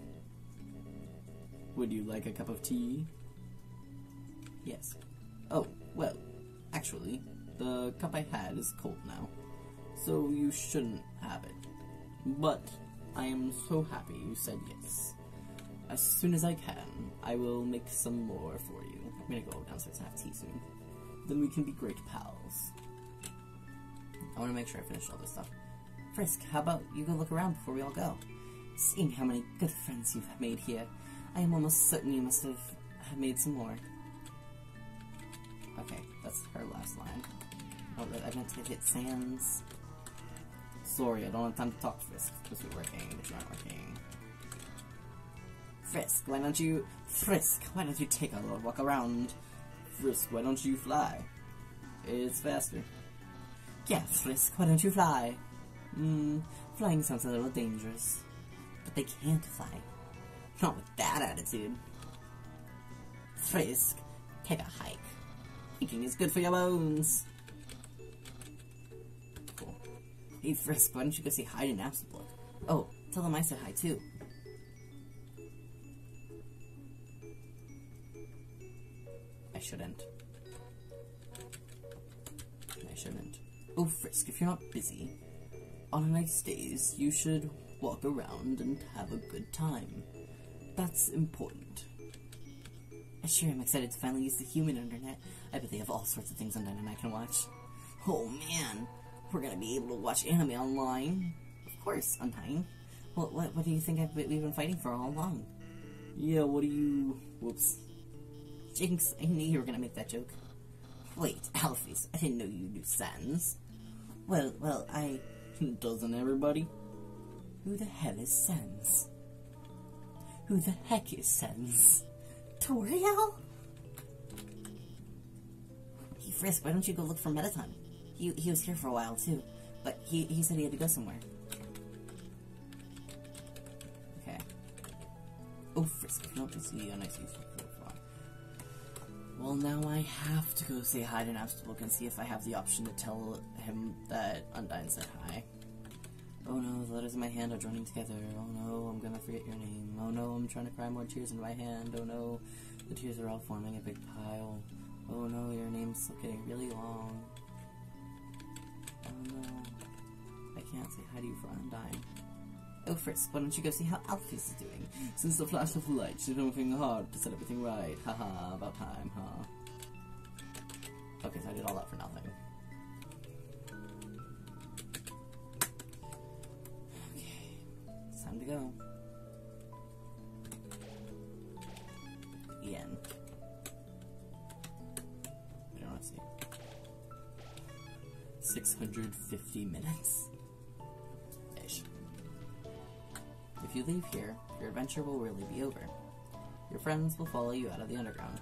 Would you like a cup of tea? Yes. Oh, well, actually, the cup I had is cold now, so you shouldn't have it. But I am so happy you said yes. As soon as I can, I will make some more for you. I'm gonna go downstairs and have tea soon. Then we can be great pals. I want to make sure I finish all this stuff. Frisk, how about you go look around before we all go? Seeing how many good friends you've made here, I am almost certain you must have made some more. Okay, that's her last line. Oh, I meant to hit Sans. Sorry, I don't have time to talk, Frisk. Supposed to working, you're not working. Frisk, why don't you... Frisk, why don't you take a little walk around? Frisk, why don't you fly? It's faster. Yeah, Frisk, why don't you fly? Hmm, flying sounds a little dangerous. But they can't fly. Not with that attitude. Frisk, take a hike. Hiking is good for your bones. Cool. Hey Frisk, why don't you go say hi to Napstablook? Oh, tell them I said hi too. I shouldn't. I shouldn't. Oh, Frisk, if you're not busy, on a nice days, you should walk around and have a good time. That's important. I sure am excited to finally use the human internet. I bet they have all sorts of things on internet I can watch. Oh man, we're gonna be able to watch anime online. Of course, Undyne. Well, what, what do you think I've been, we've been fighting for all along? Yeah, what do you... Whoops. Jinx, I knew you were gonna make that joke. Wait, Alphys, I didn't know you knew Sans. Well, well, I... Doesn't everybody? Who the hell is Sans? Who the heck is Sans? Toriel? Hey, Frisk, why don't you go look for Mettaton? He, he was here for a while, too. But he, he said he had to go somewhere. Okay. Oh, Frisk, if you don't see nice use well, now I have to go say hi to Napstablook and see if I have the option to tell him that Undyne said hi. Oh no, the letters in my hand are joining together. Oh no, I'm gonna forget your name. Oh no, I'm trying to cry more tears in my hand. Oh no, the tears are all forming a big pile. Oh no, your name's getting really long. Oh no, I can't say hi to you for Undyne. Oh, Frisk, why don't you go see how is doing? Since the flash of light, she's working hard to set everything right. Haha, about time, huh? Okay, so I did all that for nothing. Go. Ian. I don't want to see. 650 minutes. Ish. If you leave here, your adventure will really be over. Your friends will follow you out of the underground.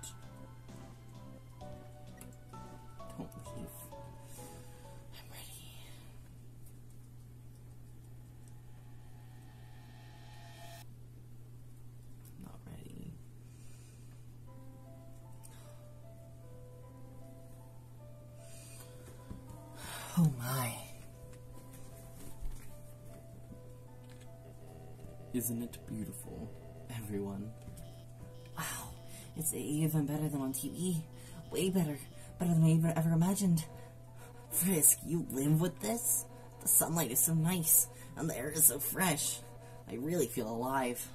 Isn't it beautiful, everyone? Wow, it's even better than on TV. Way better. Better than I ever imagined. Frisk, you live with this? The sunlight is so nice, and the air is so fresh. I really feel alive.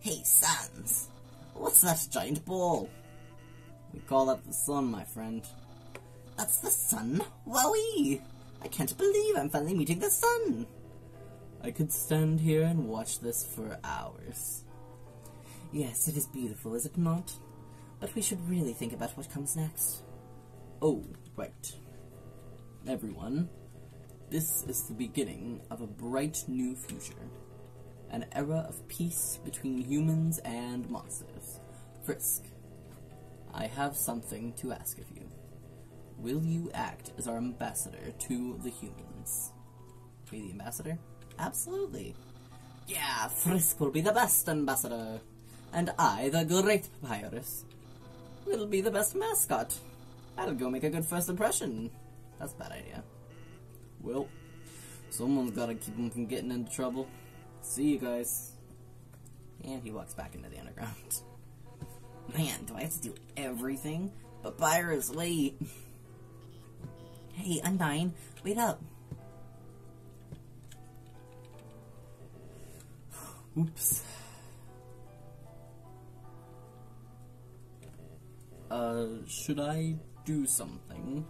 Hey, Sans, what's that giant ball? We call that the sun, my friend. That's the sun? Wowie! I can't believe I'm finally meeting the sun! I could stand here and watch this for hours. Yes, it is beautiful, is it not? But we should really think about what comes next. Oh, right. Everyone, this is the beginning of a bright new future. An era of peace between humans and monsters. Frisk, I have something to ask of you. Will you act as our ambassador to the humans? Be the ambassador? Absolutely. Yeah, Frisk will be the best ambassador. And I, the great Papyrus, will be the best mascot. That'll go make a good first impression. That's a bad idea. Well, someone's gotta keep him from getting into trouble. See you guys. And he walks back into the underground. Man, do I have to do everything? Papyrus, late. Hey, Undyne, wait up. Oops. Uh, should I do something?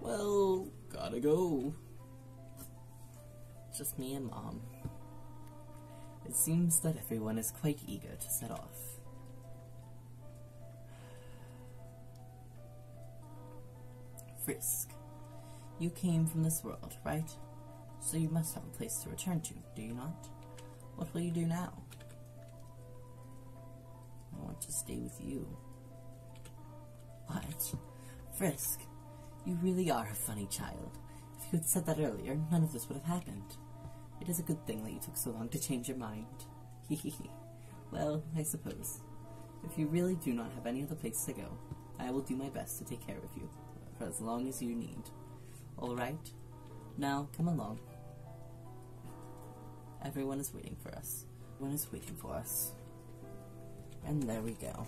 Well, gotta go. Just me and Mom. It seems that everyone is quite eager to set off. Frisk, you came from this world, right? So you must have a place to return to, do you not? What will you do now? I want to stay with you. What? Frisk, you really are a funny child. If you had said that earlier, none of this would have happened. It is a good thing that you took so long to change your mind. Hehehe. well, I suppose. If you really do not have any other place to go, I will do my best to take care of you, for as long as you need. Alright? Now, come along. Everyone is waiting for us. Everyone is waiting for us. And there we go.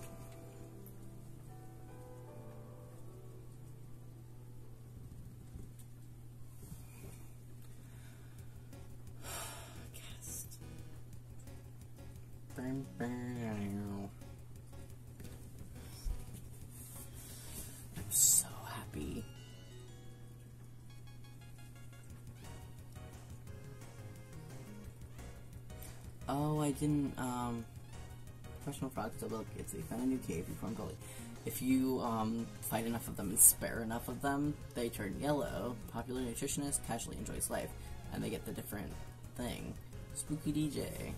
Oh, um, professional frogs to look, it's they found a new cave before Gully. If you, um, fight enough of them and spare enough of them, they turn yellow. Popular nutritionist casually enjoys life, and they get the different thing. Spooky DJ.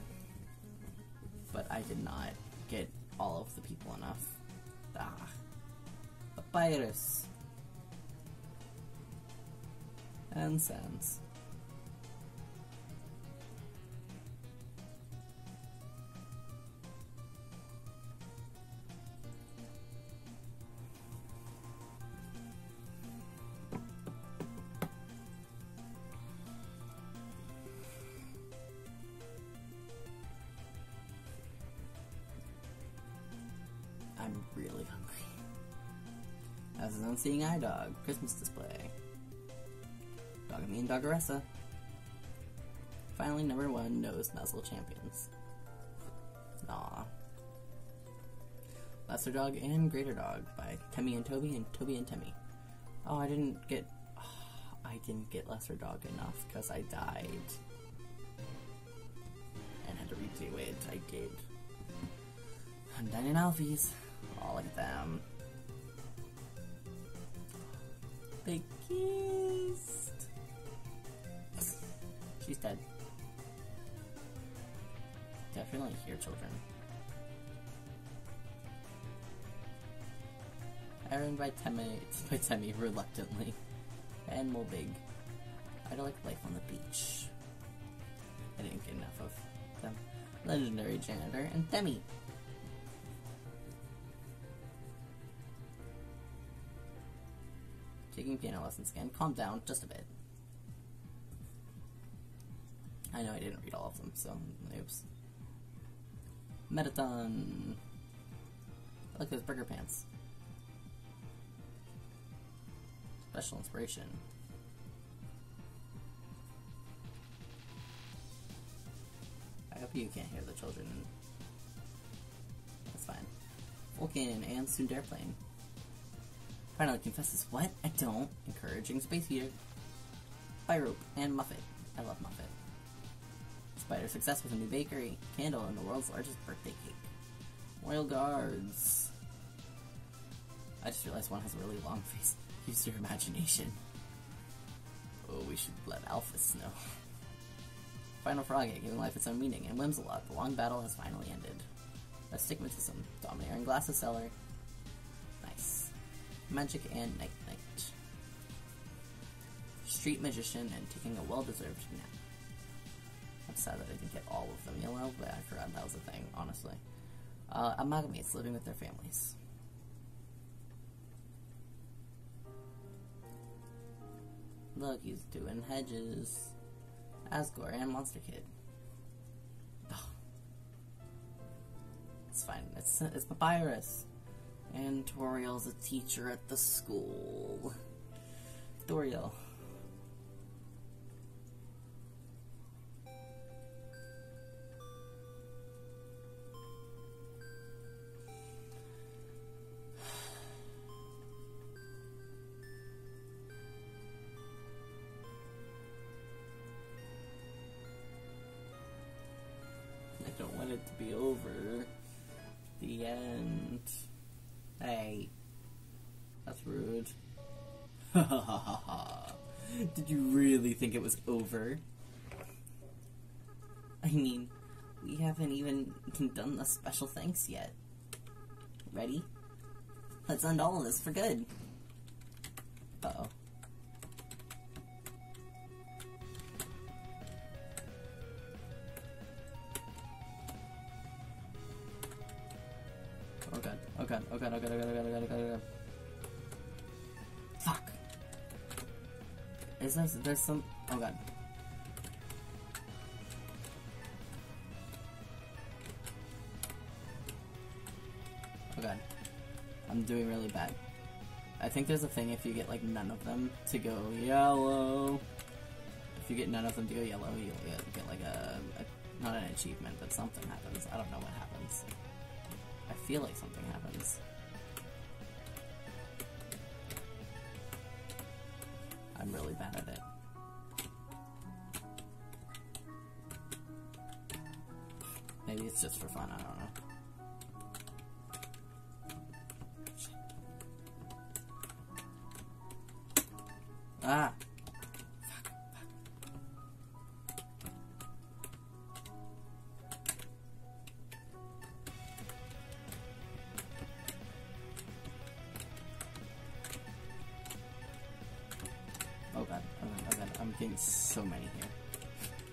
But I did not get all of the people enough. Ah. Papyrus. And Sans. Is Eye Dog, Christmas display. Dogamy and Dogaressa. Finally, number one nose nuzzle champions. Aw. Lesser Dog and Greater Dog by Temmie and Toby and Toby and Temmie. Oh, I didn't get. I didn't get Lesser Dog enough because I died. And had to redo it. I did. Undyne and Alphys. All of them. Kissed. She's dead. Definitely hear children. Aaron by Temmie, by Temmie reluctantly. And Moldbygg. I don't like life on the beach. I didn't get enough of them. Legendary Janitor and Temmie. Taking piano lessons again. Calm down, just a bit. I know I didn't read all of them, so oops. Mettaton. Look, at those Burgerpants. Special inspiration. I hope you can't hear the children. That's fine. Vulkin and Tsunderplane. Finally confesses, what? I don't. Encouraging Space Heater. Pyrope and Muffet. I love Muffet. Spider success with a new bakery. Candle and the world's largest birthday cake. Royal Guards. I just realized one has a really long face. Use your imagination. Oh, we should let Alphys know. Final Froggit, giving life its own meaning, and Whimsalot, the long battle has finally ended. Astigmatism, domineering Glasses Seller. Madjick and Knight Knight. street magician, and taking a well-deserved nap. I'm sad that I didn't get all of them yellow, but I forgot that was a thing, honestly. Uh, amalgamates living with their families. Look, he's doing hedges. Asgore and Monster Kid. It's fine. It's it's Papyrus. And Toriel's a teacher at the school. Toriel. Did you really think it was over? I mean, we haven't even done the special thanks yet. Ready? Let's end all of this for good. There's some, oh god. Oh god. I'm doing really bad. I think there's a thing if you get like none of them to go yellow. If you get none of them to go yellow, you'll get, like a, a, not an achievement, but something happens. I don't know what happens. I feel like something happens. I'm really bad at it's just for fun, I don't know. Ah! Oh god, oh god, oh god, I'm getting so many here.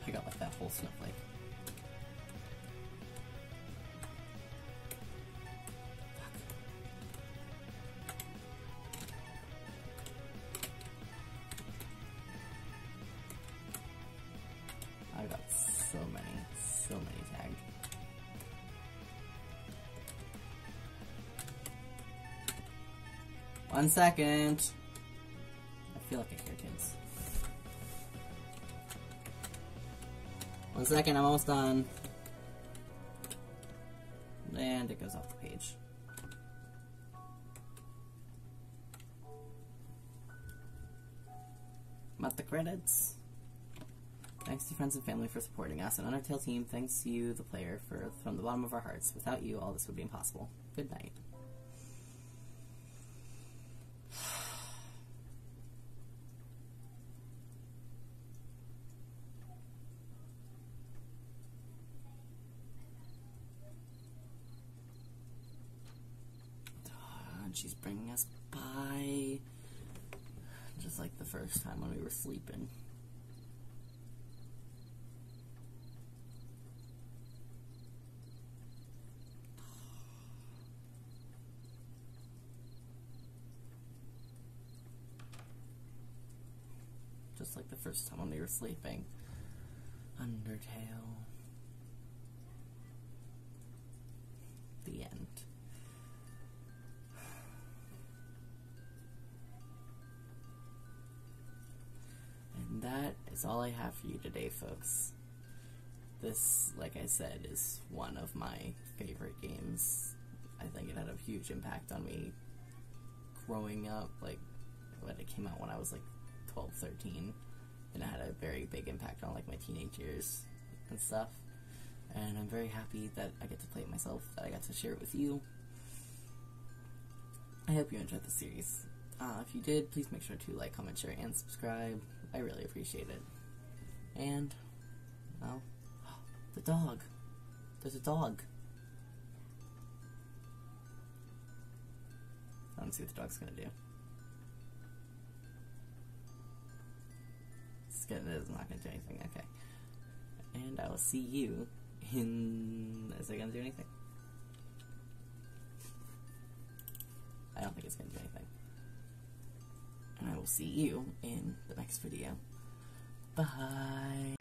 I got like that whole snowflake. One second. I feel like I hear kids. One second, I'm almost done. And it goes off the page. I'm the credits. Thanks to friends and family for supporting us, and Undertale team, thanks to you, the player, for from the bottom of our hearts. Without you, all this would be impossible. Good night. And she's bringing us by, just like the first time when we were sleeping. Just like the first time when we were sleeping. Undertale. The end. And that is all I have for you today, folks. This, like I said, is one of my favorite games. I think it had a huge impact on me growing up. Like, when it came out when I was like 12, 13. And it had a very big impact on like my teenage years and stuff. And I'm very happy that I get to play it myself, that I got to share it with you. I hope you enjoyed the series. Uh, if you did, please make sure to like, comment, share, and subscribe. I really appreciate it. And, well, the dog. There's a dog. I don't see what the dog's gonna do. Gonna, it's not gonna do anything. Okay. And I will see you in. Is it gonna do anything? I don't think it's gonna do anything. And I will see you in the next video. Bye.